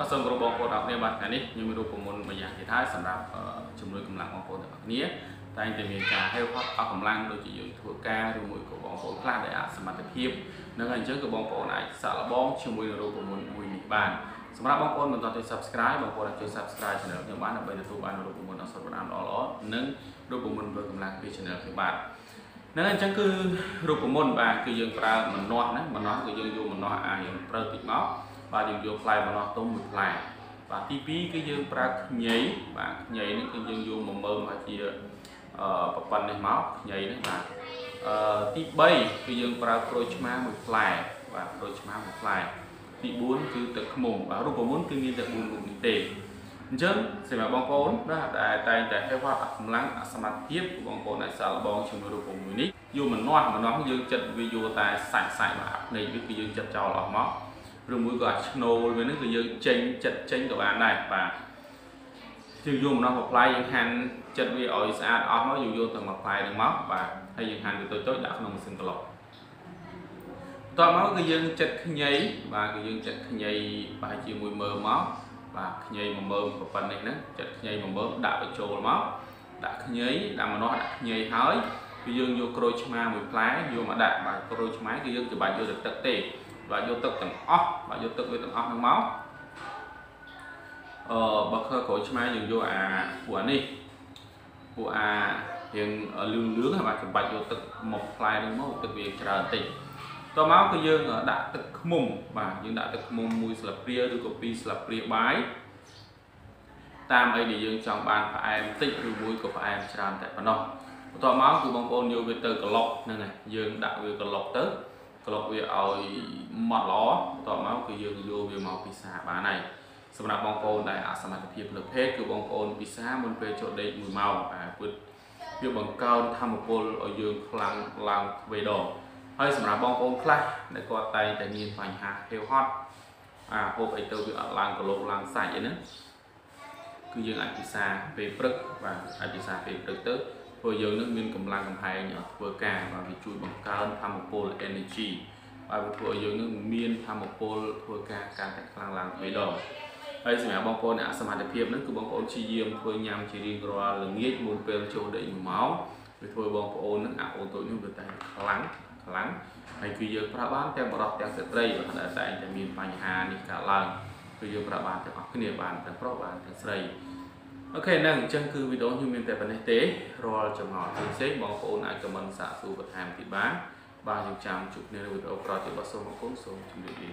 អសូមគោរពបងប្អូនអរគ្នាបាទថ្ងៃនេះខ្ញុំមានរូបមន្តម្យ៉ាងទៀតហើយសម្រាប់ជំនួយកម្លាំងបងប្អូនទាំងអស់គ្នាតែងតែមានការហេវហត់អស់កម្លាំងដូចជាយើងធ្វើការឬមួយក៏បងប្អូនខ្លះដែលអសមត្ថភាពនឹងហើយអញ្ចឹងក៏បងប្អូនអាចសាកល្បងជាមួយនឹងរូបមន្តមួយនេះបានសម្រាប់បងប្អូនមិនទាន់ទេ Subscribe បងប្អូនអាចជួយ Subscribe Channel ខ្ញុំបានដើម្បីទទួលបានរូបមន្តអសរប្រាំល្អល្អនិងរូបមន្តធ្វើកម្លាំងពី Channel ខ្ញុំបាទហ្នឹងហើយអញ្ចឹងគឺរូបមន្តបាទគឺយើងប្រើម្នាស់ណាម្នាស់គឺយើងយកម្នាស់អាយើងប្រើតិចមក បាទយើងយកផ្លែម្នាស់ទុំមួយផ្លែបាទទី2គឺយើងប្រើខ្ញីបាទខ្ញីនេះគឺយើងយកមកមើលមកជាអឺប្រព័ន្ធនេះមកខ្ញីនេះបាទអឺទី3គឺយើងប្រើក្រូចឆ្មាមួយផ្លែបាទក្រូចឆ្មាមួយផ្លែទី4គឺទឹកឃ្មុំបាទរូបមន្តគឺមានតែ4រូបនេះទេអញ្ចឹងសម្រាប់បងប្អូនណាដែលតែងតែហេវ៉ាត់កម្លាំងអសមត្ថភាពបងប្អូនអាចសាកល្បងជាមួយរូបមន្តនេះយកម្នាស់ម្នាស់យើងចិត្តវាយកតែសាច់សាច់មកអាភ្នែកវាគឺយើងចិត្តចោលអស់មក ឬមួយក៏អាចឆ្នូលវានឹងគឺយើងចេញចិត្តចេញក៏បានដែរបាទយើងយកម្នាស់មួយផ្លែយើងហាន់ចិត្តវាឲ្យស្អាតអស់មកយើងយកទៅមួយផ្លែនឹងមកបាទហើយយើងហាន់វាតូចៗដាក់ក្នុងម៉ាស៊ីនក្លុកតមកគឺយើងចិត្តខ្ញីបាទគឺយើងចិត្តខ្ញីប្រហែលជាមួយមើលមកបាទខ្ញីមួយមើលប៉ុណ្ណេះហ្នឹងចិត្តខ្ញីមួយមើលដាក់បញ្ចូលមកដាក់ខ្ញីដាក់ម្នាស់ដាក់ខ្ញីហើយគឺយើងយកក្រូចឆ្មាមួយផ្លែយកមកដាក់បាទក្រូចឆ្មាគឺយើងច្របាច់យកទៅទឹកទេ បាទយកទឹកទាំងអស់បាទយកទឹកវាទាំងអស់ហ្នឹងមកអឺបើខើក្រូចឆ្មាយើងយកអាពួកអានេះពួកអារៀងលឿងលឿងបាទច្របាច់យកទឹកមកផ្លែហ្នឹងមកទឹកវាច្រើនតិចតមកគឺយើងដាក់ទឹកខ្មុំបាទយើងដាក់ទឹកខ្មុំមួយស្លាបព្រាឬក៏ពីរស្លាបព្រាបាយតាមអីដែលយើងចង់បានផ្អែមតិចឬមួយក៏ផ្អែមច្រើនតែប៉ុណ្ណោះបន្ទាប់មកគឺបងប្អូនយកវាទៅក្លុកហ្នឹងហើយយើងដាក់វាក្លុកទៅ ក្លុកវាឲ្យម៉ត់ល្អបន្ទាប់មកគឺយើងយកវាមកពិសាបានហើយសម្រាប់បងប្អូនដែលអសមត្ថភាពលើភេទគឺបងប្អូនពិសាមុនពេលចូលដេក1ម៉ោងបាទព្រោះវាបង្កើនធម៌ពលឲ្យយើងខ្លាំងឡើងទ្វេដងហើយសម្រាប់បងប្អូនខ្លះដែលគាត់តែងតែមានបញ្ហាហេវហត់អាហូបអីទៅវាអត់ឡើងគីឡូឡើងសាច់អីហ្នឹងគឺយើងអាចពិសាពេលព្រឹកបាទអាចពិសាពេលព្រឹកទៅ ព្រោះយើងនឹងមានកម្លាំងកំហែងធ្វើការបាទវាជួយបង្កើនធម៌ពល energy បាទវាធ្វើឲ្យយើងនឹងមានធម៌ពលធ្វើការកាន់តែខ្លាំងឡើងទ្វេដងហើយសម្រាប់បងប្អូនអ្នកសមត្ថភាពហ្នឹងគឺបងប្អូនព្យាយាមធ្វើញ៉ាំជារៀងរាល់ល្ងាចមុនពេលចូលដេក1ម៉ោងវាធ្វើបងប្អូនហ្នឹងអាអូនតូចនេះវាតែខ្លាំងខ្លាំងហើយគឺយើងប្រើបានទាំងបរិសុទ្ធទាំងស្ត្រីបើតែតែតែមានបញ្ហានេះកើតឡើងគឺយើងប្រើបានទាំងអស់គ្នាបានទាំងប្រុសបានទាំងស្រី អូខេហ្នឹងអញ្ចឹងគឺវីដេអូខ្ញុំមានតែប៉ុណ្ណេះទេរាល់ចំណងផ្សេងៗបងប្អូនអាចខមមិនសាកសួរបន្ថែមទៀតបានបាទយើងចាំជួបគ្នានៅវីដេអូក្រោយទៀតបាទសូមអរគុណសូមជម្រាបលា